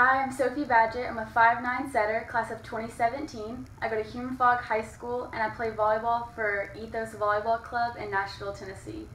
Hi, I'm Sophie Badgett. I'm a 5'9 setter, class of 2017. I go to Hume Fogg High School and I play volleyball for Ethos Volleyball Club in Nashville, Tennessee.